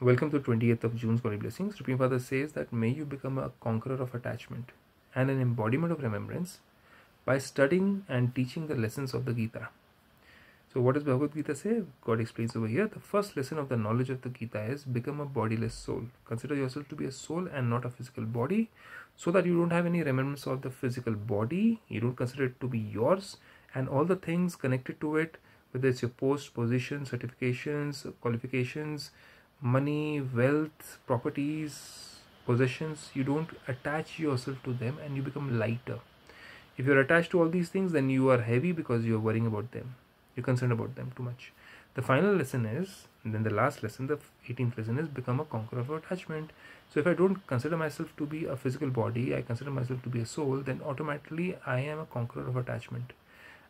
Welcome to 28th of June's Glory Blessings. Supreme Father says that may you become a conqueror of attachment and an embodiment of remembrance by studying and teaching the lessons of the Gita. So, what does Bhagavad Gita say? God explains over here the first lesson of the knowledge of the Gita is become a bodiless soul. Consider yourself to be a soul and not a physical body, so that you don't have any remembrance of the physical body, you don't consider it to be yours, and all the things connected to it, whether it's your post, position, certifications, qualifications money, wealth, properties, possessions, you don't attach yourself to them and you become lighter. If you're attached to all these things, then you are heavy because you're worrying about them. You're concerned about them too much. The final lesson is, then the last lesson, the 18th lesson is become a conqueror of attachment. So if I don't consider myself to be a physical body, I consider myself to be a soul, then automatically I am a conqueror of attachment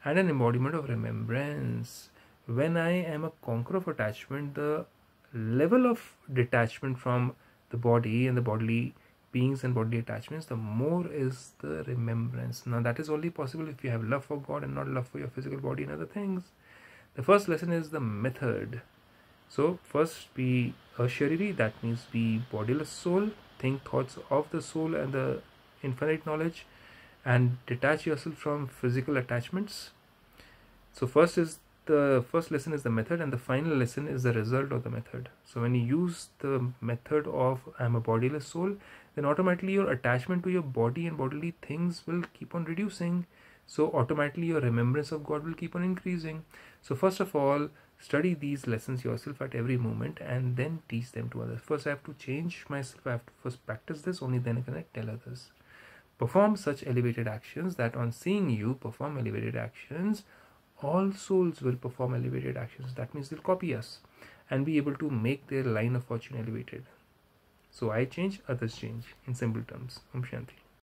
and an embodiment of remembrance. When I am a conqueror of attachment, the level of detachment from the body and the bodily beings and bodily attachments, the more is the remembrance. Now, that is only possible if you have love for God and not love for your physical body and other things. The first lesson is the method. So, first be ashariri, that means be bodiless soul, think thoughts of the soul and the infinite knowledge, and detach yourself from physical attachments. So, first is the first lesson is the method and the final lesson is the result of the method. So when you use the method of i'm a bodiless soul then automatically your attachment to your body and bodily things will keep on reducing. So automatically your remembrance of god will keep on increasing. So first of all study these lessons yourself at every moment and then teach them to others. First i have to change myself. I have to first practice this. Only then can i tell others. Perform such elevated actions that on seeing you perform elevated actions all souls will perform elevated actions. That means they'll copy us and be able to make their line of fortune elevated. So I change, others change in simple terms. Om Shanti.